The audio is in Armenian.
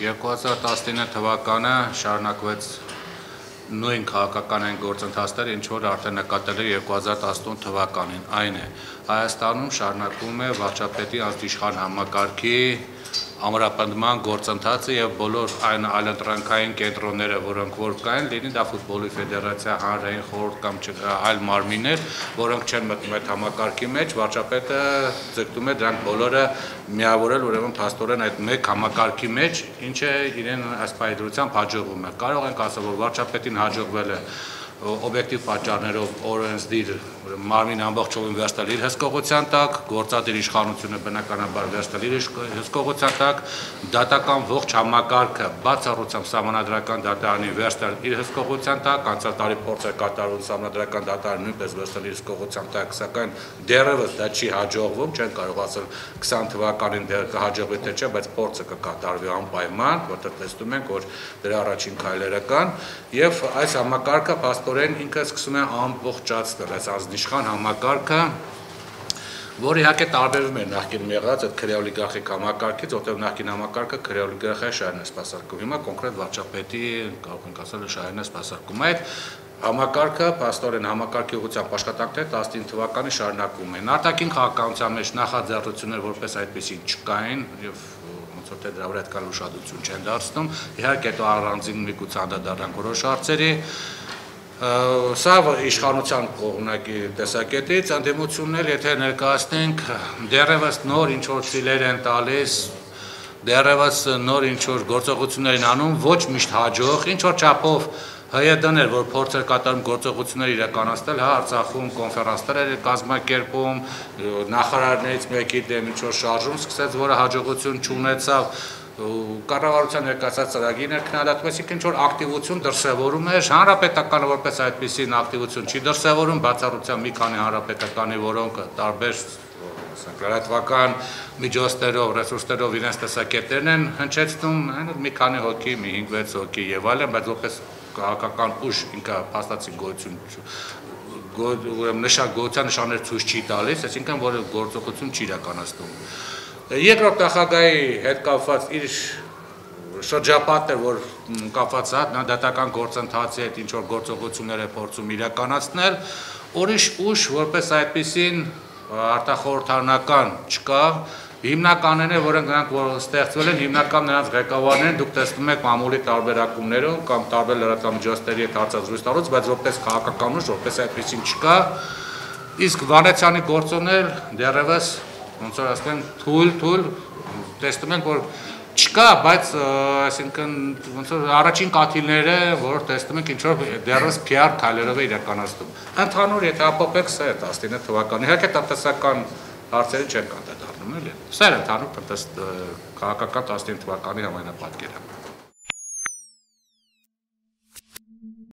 2019 թվականը շարունակվեց նույն քաղաքականային գործընթացները, ինչ որ արդեն նկատել է 2018 թվականին։ Այն է, Հայաստանում շարունակվում է վարչապետի անձնիշխան համակարգի ամրապնդման գործընթացը եւ բոլոր այն այլընտրանքային կենտրոնները, որոնք որ կային, լինի դա ֆուտբոլի ֆեդերացիա, հանրային խորհուրդ կամ այլ մարմիններ, որոնք չեն մտնում այդ համակարգի մեջ, վարչապետը ձգտում է դրանք բոլորը միավորել, ուրեմն փաստորեն այդ մեկ համակարգի մեջ, ինչը իրեն ըստ պայդրությամբ հաջողվում է։ Կարող ենք ասել, որ վարչապետին հաջողվել է օբյեկտիվ պատճառներով օրենսդիր մարմին ամբողջովին վերստել իր հսկողության տակ, գործադիր իշխանությունը բնականաբար վերստել իր հսկողության տակ, դատական ողջ համակարգը բացառությամբ համանadrական դատարանի վերստել իր հսկողության տակ, անցյալ տարի փորձ է կատարվում համանadrական դատարանը նույնպես վերստել իր հսկողության տակ, սակայն դեռևս դա չի հաջողվում, չեն կարող ասել 20 թվականին դեռ կհաջողվի թե չէ, բայց փորձը կկատարվի անպայման, որտեղ տեսնում ենք, որ դրա առաջին քայլերը կան, եւ այս համակարգը փաստ փաստորեն ինքը սկսում է ամբողջացնել այս ազնիշխան համակարգը, որ իհարկե տարբերվում է նախկինում եղած այդ քրեոլիգարխիկ համակարգից, որտեղ նախկին համակարգը քրեոլիգարխիա շահերն է սպասարկում։ Հիմա կոնկրետ վարչապետի կարող ենք ասել շահերն է սպասարկում։ Այդ համակարգը փաստորեն համակարգի ուղղությամբ աշխատանքները 19 թվականի շարունակվում են։ Արտաքին քաղաքականության մեջ նախաձեռնություններ որպես այդպեսին չկային եւ ոնց որ թե դրա վրա այդքան ուշադրություն չեն դարձնում։ Իհարկե հետո առանձին միգուց անդրադառնանք որոշ հարցերի, Սա իշխանության կողմնակի տեսակետից ընդդիմություններ, եթե ներկայացնենք, դեռևս նոր ինչ որ ծիլեր են տալիս, դեռևս նոր ինչ որ գործողություններ են անում, ոչ միշտ հաջող, ինչ որ չափով ՀՅԴ-ներ, որ փորձեր կատարում գործողություններ իրականացնել, հա Արցախում կոնֆերանսներ էր կազմակերպում, նախարարներից մեկի դեմ ինչ որ շարժում սկսեց, որը հաջողություն չունեցավ, կառավարության ներկայացած ծրագիրն էր քննադատում, այսինքն ինչ որ ակտիվություն դրսևորում էր, հանրապետականը որպես այդպեսին ակտիվություն չի դրսևորում, բացառությամբ մի քանի հանրապետականի, որոնք տարբեր ասենք լրատվական միջոցներով, ռեսուրսներով իրենց տեսակետերն են հնչեցնում, այն մի քանի հոգի, մի 5-6 հոգի եւ այլն, բայց որպես քաղաքական ուժ ինքը փաստացի գոյություն ուրեմն նշան գոյության նշաններ ցույց չի տալիս, այսինքն որ գործողություն չի իրականացնում երկրորդ նախագահի հետ կապված իր շրջապատը, որ կապված է նա դատական գործընթացի հետ ինչ որ գործողություններ է փորձում իրականացնել, ուրիշ ուժ որպես այդպեսին արտախորհրդանական չկա, հիմնականները, որոնք նրանք որ ստեղծվել են, հիմնական նրանց ղեկավարներն դուք տեսնում եք մամուլի տարբերակումներով կամ տարբեր լրատվամիջոցների հետ հարցազրույց տալուց, բայց որպես քաղաքական ուժ, որպես այդպեսին չկա։ Իսկ Վանեցյանի գործոնել դեռևս ոնց որ ասեմ թույլ թույլ տեսնում ենք որ չկա, բայց այսինքն ոնց որ առաջին կաթիլները, որ տեսնում ենք ինչ որ դեռս PR քայլերով է իրականացնում։ Ընդհանուր եթե ապոպեք սա է 19 թվականի, իհարկե տնտեսական հարցերը չեն կանդադառնում, էլի։ Սա է ընդհանուր քաղաքական 19 թվականի համայնապատկերը։